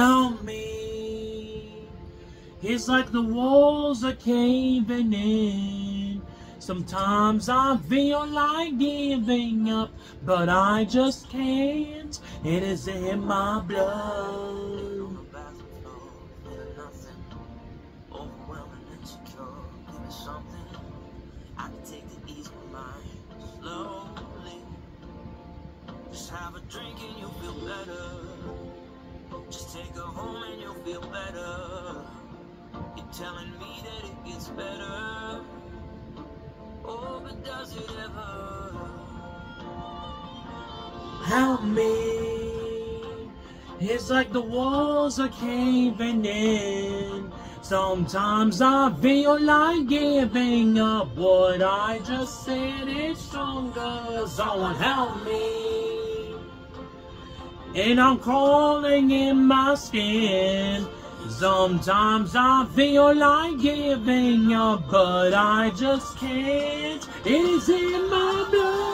Help me. It's like the walls are caving in. Sometimes I feel like giving up, but I just can't. It is in my blood. Have a drink and you'll feel better. Just take her home and you'll feel better. You're telling me that it gets better. Oh, but does it ever? Help me. It's like the walls are caving in. Sometimes I feel like giving up what I just said is stronger. Someone help me. And I'm crawling in my skin. Sometimes I feel like giving up, but I just can't. It is in my blood.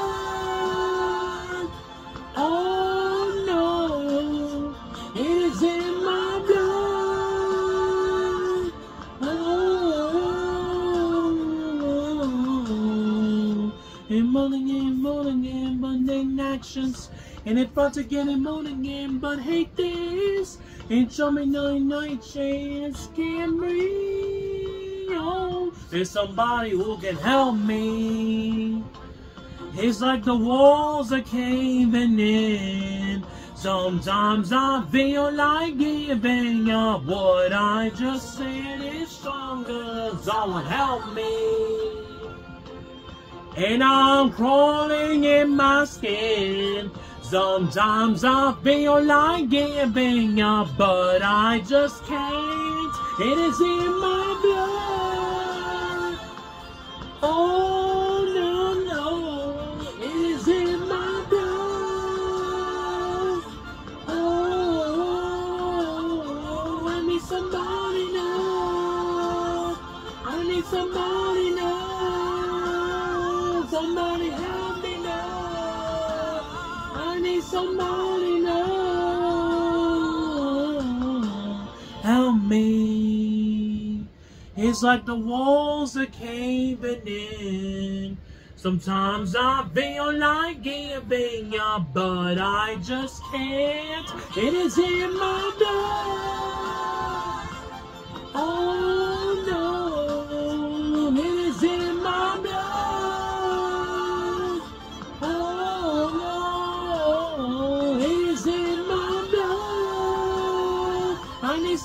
Oh no, it is in my blood. Oh, and morning and morning and mundane actions. And if I to get it more again, but hate this. And show me no night chance can breathe. Oh, there's somebody who can help me. It's like the walls are caving in. Sometimes I feel like giving up. What I just said is stronger. Someone help me. And I'm crawling in my skin. Sometimes I feel like giving up, but I just can't. It is in my blood. Oh no, no, it is in my blood. Oh, I need somebody now. I need somebody. Somebody help me now. I need somebody now. Help me. It's like the walls are caving in. Sometimes I feel like giving up, but I just can't. It is in my blood.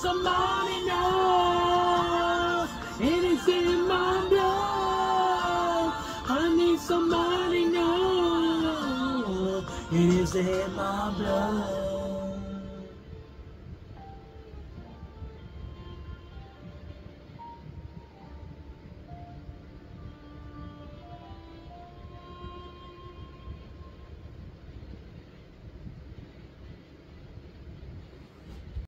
Somebody now. It is in my blood. I need somebody now. It is in my blood.